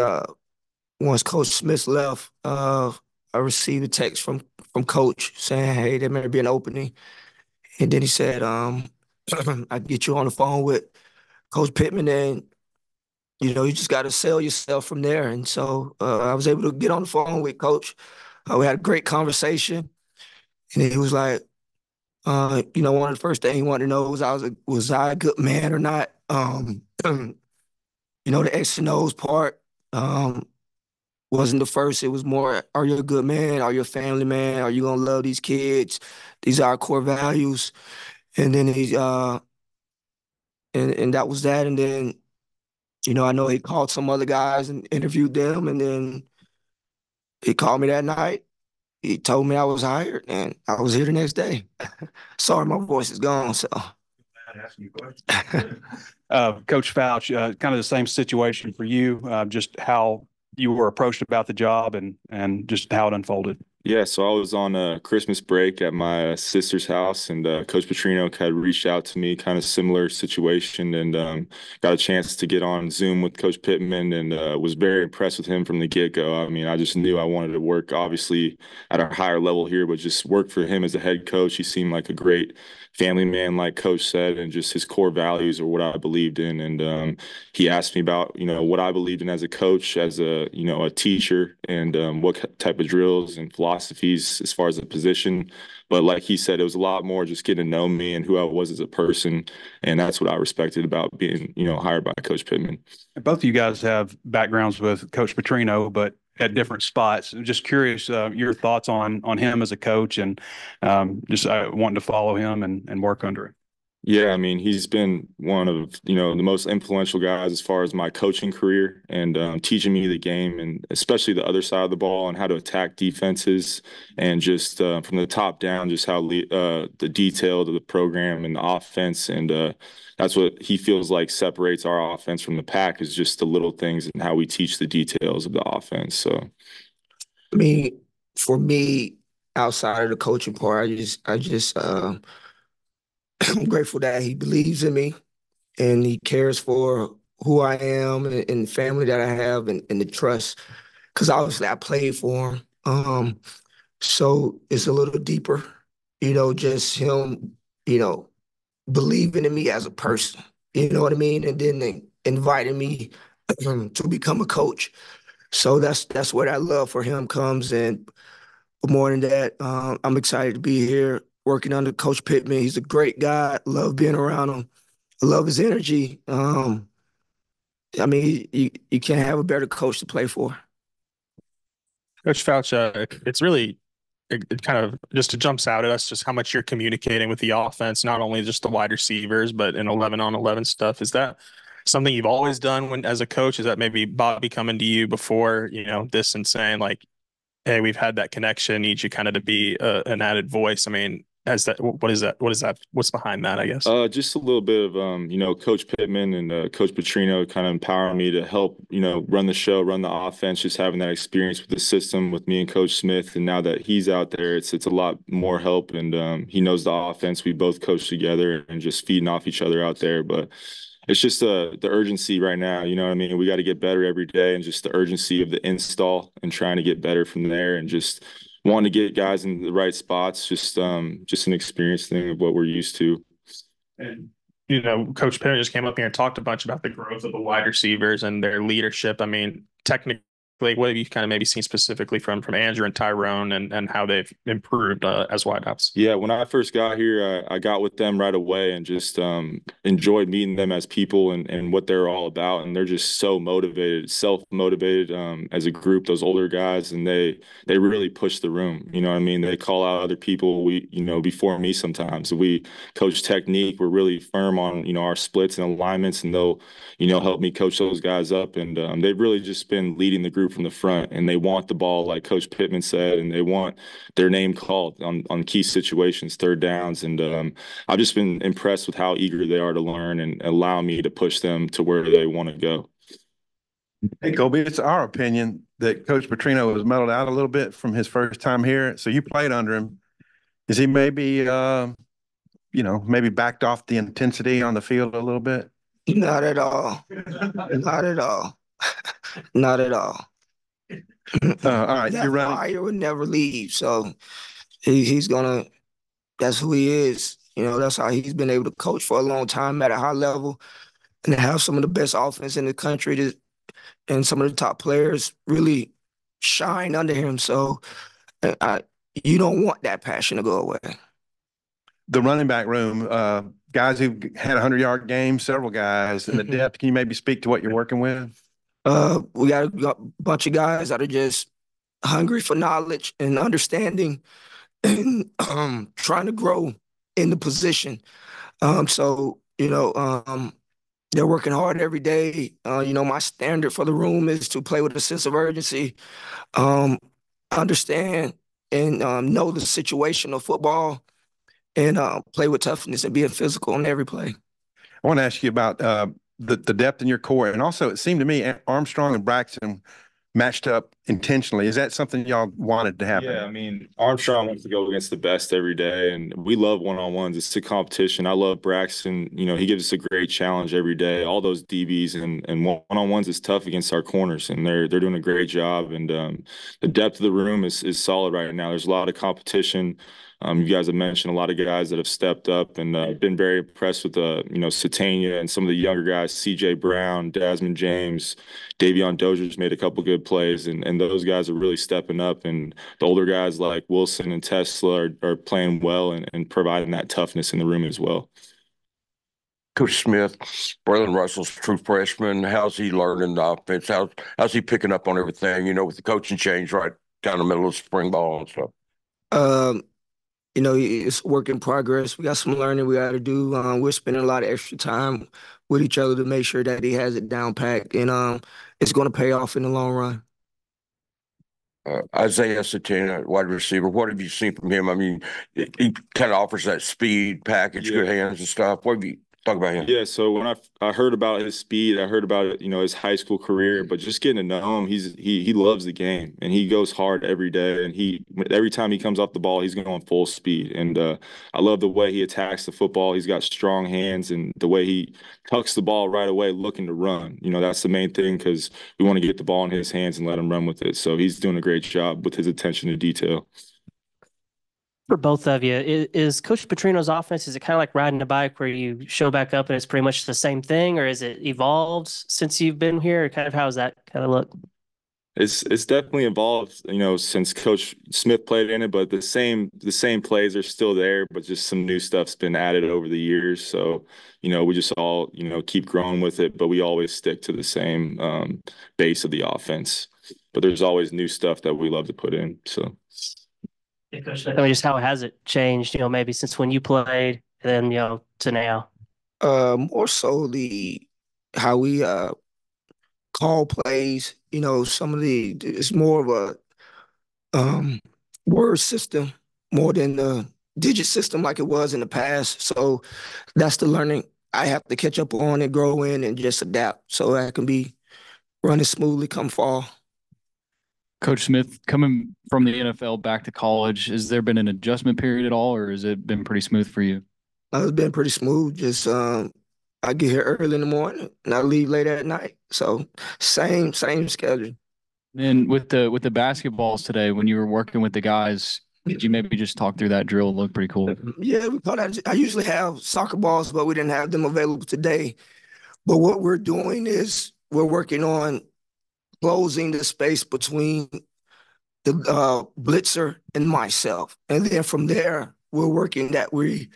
uh, once Coach Smith left, uh, I received a text from from Coach saying, "Hey, there may be an opening," and then he said, um, "I get you on the phone with Coach Pittman, and you know you just got to sell yourself from there." And so uh, I was able to get on the phone with Coach. Uh, we had a great conversation, and he was like, uh, "You know, one of the first things he wanted to know was I was a, was I a good man or not." Um, you know, the X and O's part. Um, wasn't the first. It was more, are you a good man? Are you a family man? Are you gonna love these kids? These are our core values. And then he uh and and that was that. And then, you know, I know he called some other guys and interviewed them, and then he called me that night. He told me I was hired, and I was here the next day. Sorry, my voice is gone. So. uh, Coach Fouch, uh, kind of the same situation for you. Uh, just how you were approached about the job and and just how it unfolded. Yeah, so I was on a Christmas break at my sister's house, and uh, Coach Petrino had reached out to me, kind of similar situation, and um, got a chance to get on Zoom with Coach Pittman, and uh, was very impressed with him from the get go. I mean, I just knew I wanted to work, obviously, at a higher level here, but just work for him as a head coach. He seemed like a great family man, like Coach said, and just his core values are what I believed in. And um, he asked me about, you know, what I believed in as a coach, as a, you know, a teacher, and um, what type of drills and philosophies as far as the position. But like he said, it was a lot more just getting to know me and who I was as a person, and that's what I respected about being, you know, hired by Coach Pittman. Both of you guys have backgrounds with Coach Petrino, but at different spots. Just curious, uh, your thoughts on on him as a coach, and um, just uh, wanting to follow him and and work under him. Yeah, I mean, he's been one of you know the most influential guys as far as my coaching career and um, teaching me the game, and especially the other side of the ball and how to attack defenses, and just uh, from the top down, just how uh, the detail of the program and the offense, and uh, that's what he feels like separates our offense from the pack is just the little things and how we teach the details of the offense. So, I mean, for me, outside of the coaching part, I just, I just. Uh, I'm grateful that he believes in me and he cares for who I am and, and the family that I have and, and the trust. Because obviously I played for him. Um, so it's a little deeper, you know, just him, you know, believing in me as a person. You know what I mean? And then inviting me to become a coach. So that's that's where that love for him comes. And more than that, uh, I'm excited to be here working under Coach Pittman. He's a great guy. Love being around him. I love his energy. Um, I mean, you, you can't have a better coach to play for. Coach uh, it's really it, kind of just jumps out at us just how much you're communicating with the offense, not only just the wide receivers, but in 11 on 11 stuff. Is that something you've always done when as a coach? Is that maybe Bobby coming to you before, you know, this and saying like, hey, we've had that connection, need you kind of to be a, uh, an added voice? I mean, as that what is that what is that what's behind that i guess uh just a little bit of um you know coach pittman and uh, coach petrino kind of empowering me to help you know run the show run the offense just having that experience with the system with me and coach smith and now that he's out there it's it's a lot more help and um he knows the offense we both coach together and just feeding off each other out there but it's just uh, the urgency right now. You know what I mean? We got to get better every day, and just the urgency of the install and trying to get better from there, and just wanting to get guys in the right spots. Just um, just an experience thing of what we're used to. And you know, Coach Perry just came up here and talked a bunch about the growth of the wide receivers and their leadership. I mean, technically like what have you kind of maybe seen specifically from from Andrew and Tyrone and and how they've improved uh, as wideouts? Yeah, when I first got here, I, I got with them right away and just um, enjoyed meeting them as people and and what they're all about. And they're just so motivated, self motivated um, as a group. Those older guys, and they they really push the room. You know what I mean? They call out other people. We you know before me sometimes. We coach technique. We're really firm on you know our splits and alignments, and they'll you know help me coach those guys up. And um, they've really just been leading the group from the front, and they want the ball, like Coach Pittman said, and they want their name called on on key situations, third downs. And um, I've just been impressed with how eager they are to learn and allow me to push them to where they want to go. Hey, Kolby, it's our opinion that Coach Petrino was mellowed out a little bit from his first time here. So you played under him. Is he maybe, uh, you know, maybe backed off the intensity on the field a little bit? Not at all. Not at all. not at all. Uh, all right, that you're running. fire will never leave. So he, he's gonna. That's who he is. You know, that's how he's been able to coach for a long time at a high level, and to have some of the best offense in the country to, and some of the top players really shine under him. So, I, you don't want that passion to go away. The running back room, uh, guys who've had a hundred yard games, several guys, in the depth. Can you maybe speak to what you're working with? Uh, we got a got a bunch of guys that are just hungry for knowledge and understanding, and um, trying to grow in the position. Um, so you know, um, they're working hard every day. Uh, you know, my standard for the room is to play with a sense of urgency, um, understand and um, know the situation of football, and uh, play with toughness and being physical on every play. I want to ask you about uh, the the depth in your core, and also it seemed to me Armstrong and Braxton matched up intentionally. Is that something y'all wanted to happen? Yeah, I mean, Armstrong wants to go against the best every day, and we love one on ones. It's a competition. I love Braxton. You know, he gives us a great challenge every day. All those DBs and and one on ones is tough against our corners, and they're they're doing a great job. And um, the depth of the room is is solid right now. There's a lot of competition. Um, you guys have mentioned a lot of guys that have stepped up and uh, been very impressed with uh, you know Sategna and some of the younger guys, C.J. Brown, Desmond James, Davion Dozier's made a couple good plays, and, and, and those guys are really stepping up. And the older guys like Wilson and Tesla are, are playing well and, and providing that toughness in the room as well. Coach Smith, Braylon Russell's true freshman. How's he learning the offense? How's how's he picking up on everything? You know, with the coaching change right down the middle of spring ball and stuff. Um, you know, it's work in progress. We got some learning we got to do. Um, we're spending a lot of extra time with each other to make sure that he has it down packed, and um, it's going to pay off in the long run. Uh, Isaiah Sategna, wide receiver. What have you seen from him? I mean, he, he kind of offers that speed package, Yeah. good hands and stuff. What have you talk about him? Yeah, so when I I heard about his speed, I heard about you know, his high school career, but just getting to know him, he's he he loves the game and he goes hard every day and he every time he comes off the ball, he's going full speed and uh, I love the way he attacks the football. He's got strong hands and the way he tucks the ball right away looking to run. You know, that's the main thing cuz we want to get the ball in his hands and let him run with it. So he's doing a great job with his attention to detail. For both of you, is, is Coach Petrino's offense, is it kind of like riding a bike where you show back up and it's pretty much the same thing, or is it evolved since you've been here? Kind of how's that kind of look? It's it's definitely evolved, you know, since Coach Smith played in it, but the same the same plays are still there, but just some new stuff's been added over the years. So, you know, we just all, you know, keep growing with it, but we always stick to the same um, base of the offense. But there's always new stuff that we love to put in. So I mean, just how has it changed, you know, maybe since when you played and then, you know, to now? Uh, more so the how we uh call plays. You know, some of the it's more of a um word system more than the digit system like it was in the past. So that's the learning I have to catch up on and grow in and just adapt so I can be running smoothly come fall. Coach Smith, coming from the NFL back to college, has there been an adjustment period at all, or has it been pretty smooth for you? Uh, It's been pretty smooth. Just um, I get here early in the morning and I leave late at night. So same same schedule. And with the with the basketballs today, when you were working with the guys, could you maybe just talk through that drill? It looked pretty cool. Yeah, we call that. I usually have soccer balls, but we didn't have them available today. But what we're doing is we're working on closing the space between the uh, blitzer and myself, and then from there we're working that we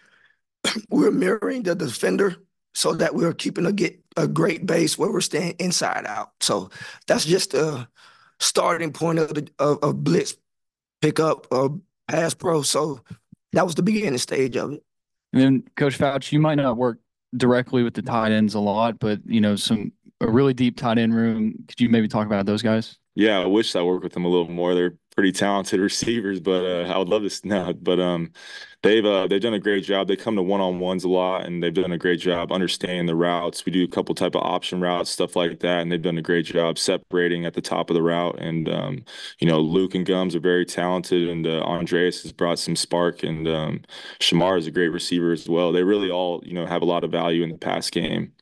we're mirroring the defender so that we're keeping a get a great base where we're staying inside out. So that's just a starting point of the of, of blitz pickup uh, pass pro. So that was the beginning stage of it. And then, Coach Fouch, you might not work directly with the tight ends a lot, but you know, some a really deep tight end room. Could you maybe talk about those guys? Yeah, I wish I worked with them a little more. They're pretty talented receivers, but uh, I would love to know. But um, they've uh, they've done a great job. They come to one on ones a lot, and they've done a great job understanding the routes. We do a couple type of option routes, stuff like that, and they've done a great job separating at the top of the route. And um, you know, Luke and Gums are very talented, and uh, Andreas has brought some spark, and um, Shamar is a great receiver as well. They really all you know have a lot of value in the pass game.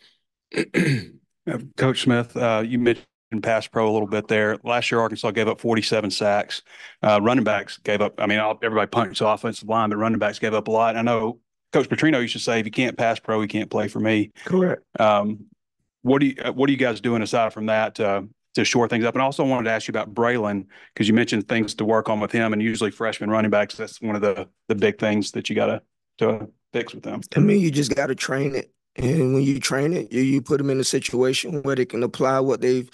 Uh, Coach Smith, uh, you mentioned pass pro a little bit there. Last year, Arkansas gave up 47 sacks. Uh, running backs gave up, I mean, everybody punched the offensive line, but running backs gave up a lot. I know Coach Petrino used to say, if you can't pass pro, you can't play for me. Correct. Um, what do you, uh, what are you guys doing aside from that, uh, to shore things up? And also wanted to ask you about Braylon, because you mentioned things to work on with him and usually freshman running backs, that's one of the, the big things that you gotta, to fix with them. I mean, you just got to train it, and when you train it, you, you put them in a situation where they can apply what they've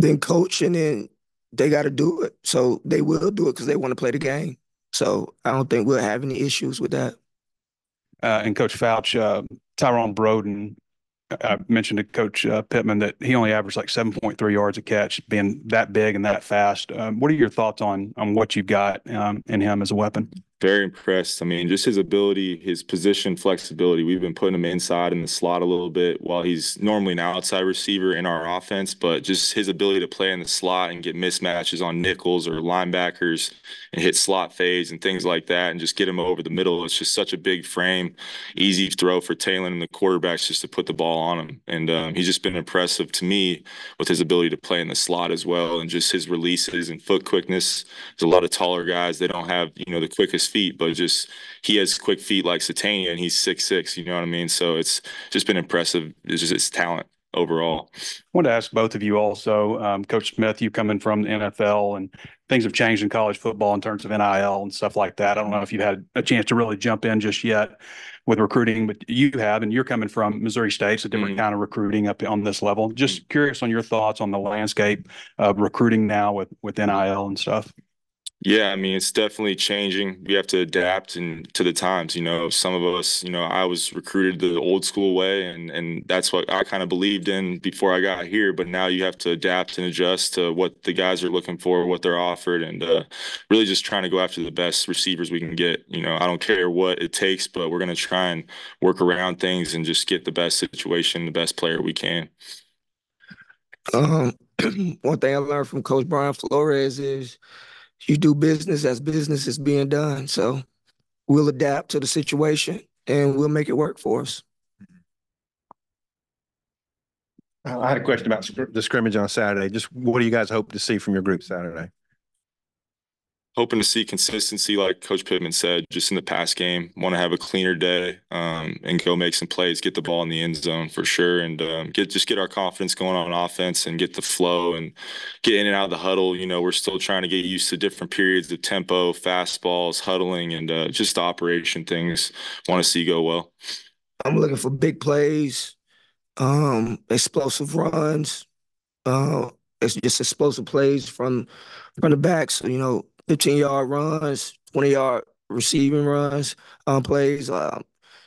been coaching, and then they got to do it. So they will do it because they want to play the game. So I don't think we'll have any issues with that. Uh, and Coach Fouch, uh, Tyrone Broden, I mentioned to Coach uh, Pittman that he only averaged like seven point three yards a catch, being that big and that fast. Um, what are your thoughts on on what you've got um, in him as a weapon? Very impressed. I mean, just his ability, his position flexibility. We've been putting him inside in the slot a little bit while he's normally an outside receiver in our offense, but just his ability to play in the slot and get mismatches on nickels or linebackers and hit slot fades and things like that and just get him over the middle. It's just such a big frame, easy throw for Taylen and the quarterbacks just to put the ball on him. And um, he's just been impressive to me with his ability to play in the slot as well and just his releases and foot quickness. There's a lot of taller guys. They don't have, you know, the quickest feet, but just he has quick feet like Sategna and he's six six. You know what I mean? So it's just been impressive. It's just his talent overall. I wanted to ask both of you also, um, Coach Smith, you coming from the NFL and things have changed in college football in terms of NIL and stuff like that. I don't know if you've had a chance to really jump in just yet with recruiting, but you have, and you're coming from Missouri State, so different Mhm. kind of recruiting up on this level. Just curious on your thoughts on the landscape of recruiting now with with NIL and stuff. Yeah, I mean, it's definitely changing. We have to adapt and to the times, you know, some of us, you know, I was recruited the old school way and and that's what I kind of believed in before I got here, but now you have to adapt and adjust to what the guys are looking for, what they're offered and uh really just trying to go after the best receivers we can get. You know, I don't care what it takes, but we're going to try and work around things and just get the best situation, the best player we can. Um, one thing I learned from Coach Brian Flores is you do business as business is being done. So we'll adapt to the situation and we'll make it work for us. I had a question about the scrimmage on Saturday. Just what do you guys hope to see from your group Saturday? Hoping to see consistency, like Coach Pittman said, just in the pass game. Want to have a cleaner day um, and go make some plays, get the ball in the end zone for sure, and um, get just get our confidence going on offense and get the flow and get in and out of the huddle. You know, we're still trying to get used to different periods of tempo, fastballs, huddling, and uh, just operation things. Want to see go well. I'm looking for big plays, um, explosive runs, uh, it's just explosive plays from from the back. So, you know, 15 yard runs, 20 yard receiving runs, um, plays, um,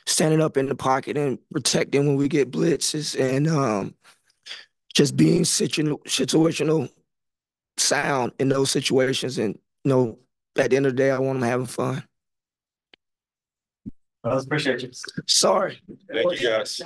standing up in the pocket and protecting when we get blitzes, and um, just being situ- situational sound in those situations. And you know, at the end of the day, I want them having fun. Well, appreciate you. Sorry. Thank you guys.